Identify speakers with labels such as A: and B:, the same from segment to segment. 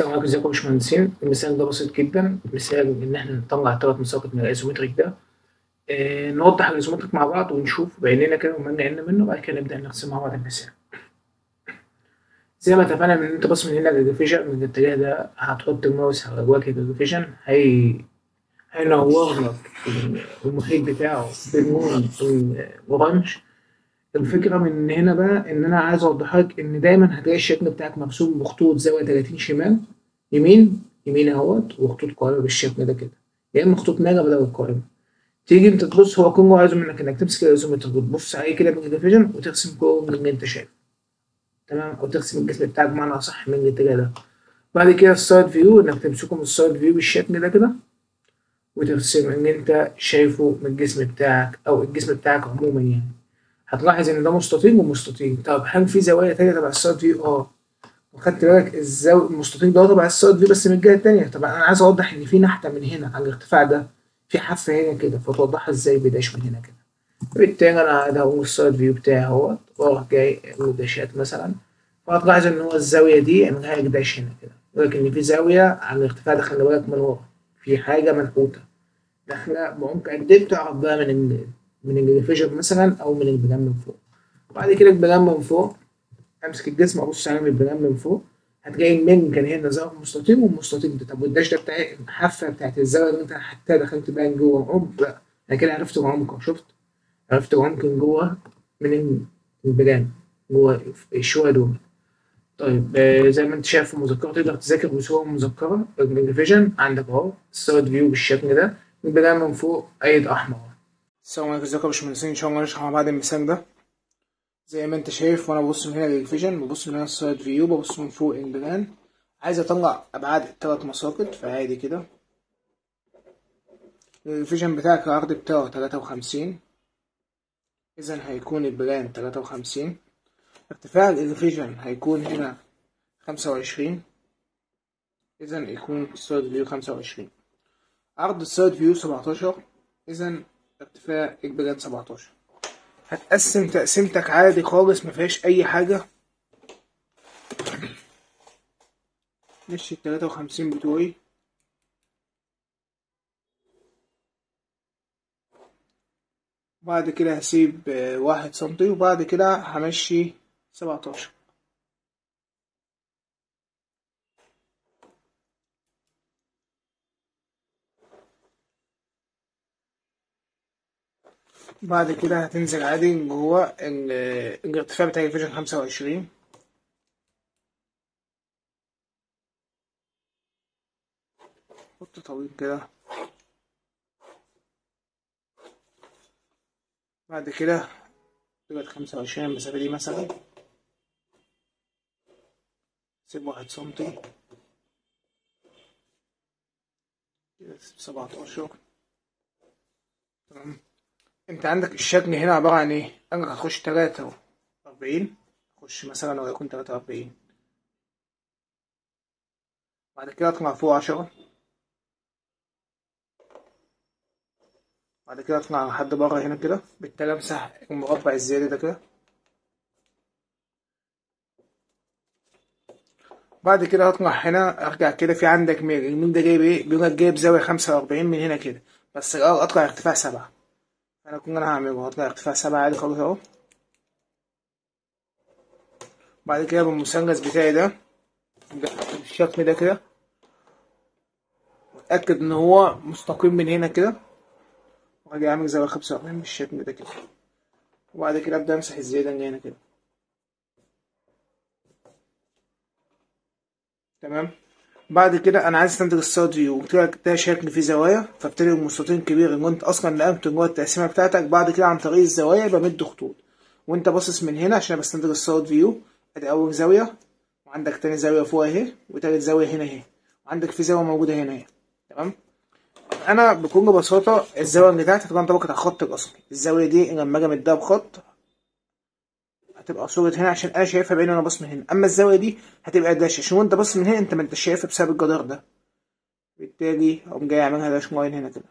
A: السلام عليكم ازيكم يا باشمهندسين المثال ده بسيط جدا. مثال إن إحنا نطلع الثلاث مساقط من ال isometric ده. آه نوضح ال isometric مع بعض ونشوف بعينينا كده وما عنا منه وبعد كده نبدأ نرسم مع بعض المثال. زي ما اتفقنا ان انت بص من هنا لل elevation من الاتجاه ده هتحط الماوس على وجه ال elevation هي هينور لك المحيط بتاعه باللون ال orange الفكرة من هنا بقى إن أنا عايز أوضح لك إن دايما هتلاقي الشكل بتاعك مرسوم بخطوط زاوية 30 شمال يمين يمين أهوت وخطوط قائمة بالشكل ده كده. يا إما خطوط ناجة بدل القائمة تيجي أنت تبص هو كله عايزه منك إنك تمسك ال isometric وتبص عليه كده من ال elevation وترسم من اللي أنت شايفه. تمام؟ أو ترسم الجسم بتاعك بمعنى أصح من الاتجاه ده. بعد كده ال side view إنك تمسكه من ال side view بالشكل ده كده وترسم إن أنت شايفه من الجسم بتاعك أو الجسم بتاعك عموما يعني. هتلاحظ إن ده مستطيل ومستطيل طب هل في زوايا تانية تبع ال side view آه. وخدت بالك الزاوية المستطيل ده تبع ال side view بس من الجهة التانية. طب أنا عايز أوضح إن في نحتة من هنا على الارتفاع ده في حافة هنا كده فتوضحها إزاي ب dash من هنا كده؟ بالتالي أنا ده هو ال side view بتاعي أهوت وأروح جاي داشات مثلا. فهتلاحظ إن هو الزاوية دي عملها dash هنا كده. يقول لك ان في زاوية على الارتفاع ده خلي بالك من ورا. في حاجة منحوتة داخلة بعمق قد إيه بقى من من ال elevation مثلا أو من ال plan من فوق. بعد كده البلان من فوق أمسك الجسم أبص عليه من البلان من فوق. هتلاقي المين كان هنا زاويه مستطيل والمستطيل ده طب والداش ده بتاعي الحافه بتاعت الزاويه اللي أنت حتى دخلت بقى جوه لا أنا كده عرفت العمق شفت؟ عرفت العمق جوه من البلان جوه الشوية دول. طيب آه زي ما أنت شايف في المذكرة تقدر تذاكر بصورة مذكرة. الريفيجن عندك أهو السايد فيو بالشكل ده. البلان من فوق ايد أحمر. السلام عليكم إزيكم؟ يا باشمهندسين إن شاء الله نشرح مع بعض المثال ده. زي ما أنت شايف وأنا ببص من هنا للفيجن ببص من هنا ال side view ببص من فوق ال plan عايز أطلع أبعاد الثلاث مساقط فعادي كده. الفيجن بتاعك العرض بتاعه تلاتة وخمسين. اذا هيكون ال plan تلاتة وخمسين. ارتفاع الفيجن هيكون هنا خمسة وعشرين. اذا يكون ال side view خمسة وعشرين. عرض ال side view سبعتاشر. اذا ارتفاع ال plan 17 هتقسم تقسيمتك عادي خالص مفيهاش أي حاجة. مشي التلاتة وخمسين بتوعي. بعد كده هسيب واحد سنتي وبعد كده همشي سبعتاشر. بعد كده هتنزل عادي جوه الارتفاع بتاع الفيجن خمسة وعشرين. خط طويل كده. بعد كده تبقى خمسة وعشرين المسافة دي مثلا. سيب واحد سنتي. كده سبعتاشر. تمام. انت عندك الشكل هنا عبارة عن إيه؟ أنا هخش تلاتة وأربعين اخش مثلا وليكن تلاتة وأربعين. بعد كده اطلع فوق عشرة. بعد كده اطلع لحد بره هنا كده. بالتالي امسح المربع الزيادة ده كده. بعد كده اطلع هنا ارجع كده في عندك ميل الميل ده جايب إيه؟ بيقول لك جايب زاوية خمسة وأربعين من هنا كده. بس اطلع ارتفاع سبعة. أنا كنا أنا هعمله هطلع ارتفاع سبعة عادي خالص أهو. بعد كده بالمثلث بتاعي ده بالشكل ده كده واتاكد إن هو مستقيم من هنا كده. وأجي أعمل زاوية خمسة وأربعين بالشكل ده كده. وبعد كده أبدأ أمسح الزيادة اللي هنا كده. تمام؟ بعد كده أنا عايز أستنتج ال side view قلت لك ده شكل فيه زوايا فابتدي المستطيل كبير ان انت أصلا نقلت جوه التقسيمة بتاعتك بعد كده عن طريق الزوايا بمد خطوط. وأنت باصص من هنا عشان بستنتج السايد فيو أدي أول زاوية وعندك تاني زاوية فوق أهي وتالت زاوية هنا أهي. وعندك في زاوية موجودة هنا أهي. تمام؟ أنا بكل بساطة الزاوية بتاعتي هتبقى انطبقت على الخط الأصلي. الزاوية دي لما أجي أمدها بخط هتبقى صورة هنا عشان أنا شايفها بعيني وأنا باص من هنا. أما الزاوية دي هتبقى dash عشان وأنت باص من هنا أنت ما أنتش شايفها بسبب الجدار ده. بالتالي أقوم جاي أعملها dash line هنا كده.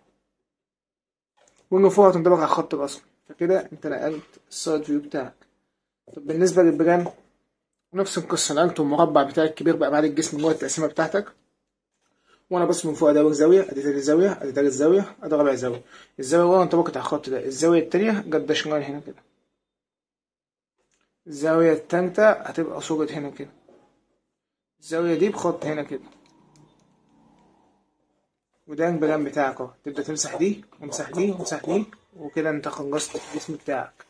A: ومن فوق هتنطبق على الخط الاصلي فكده أنت نقلت ال side view بتاعك. طب بالنسبة لل plan ونفس القصة. نقلت المربع بتاعي الكبير بقى بعد الجسم جوه التقسيمة بتاعتك. وأنا بص من فوق ادور زاوية أدي تالت زاوية أدي تالت زاوية أدي رابع زاوية. الزاوية ورا انت على الخط ده. الزاوية التانية جد شمال هنا كده. الزاوية التالتة هتبقى صورة هنا كده. الزاوية دي بخط هنا كده. وده البلان بتاعك اهو. تبدأ تمسح دي وامسح دي وامسح دي وكده انت خلصت الجسم بتاعك.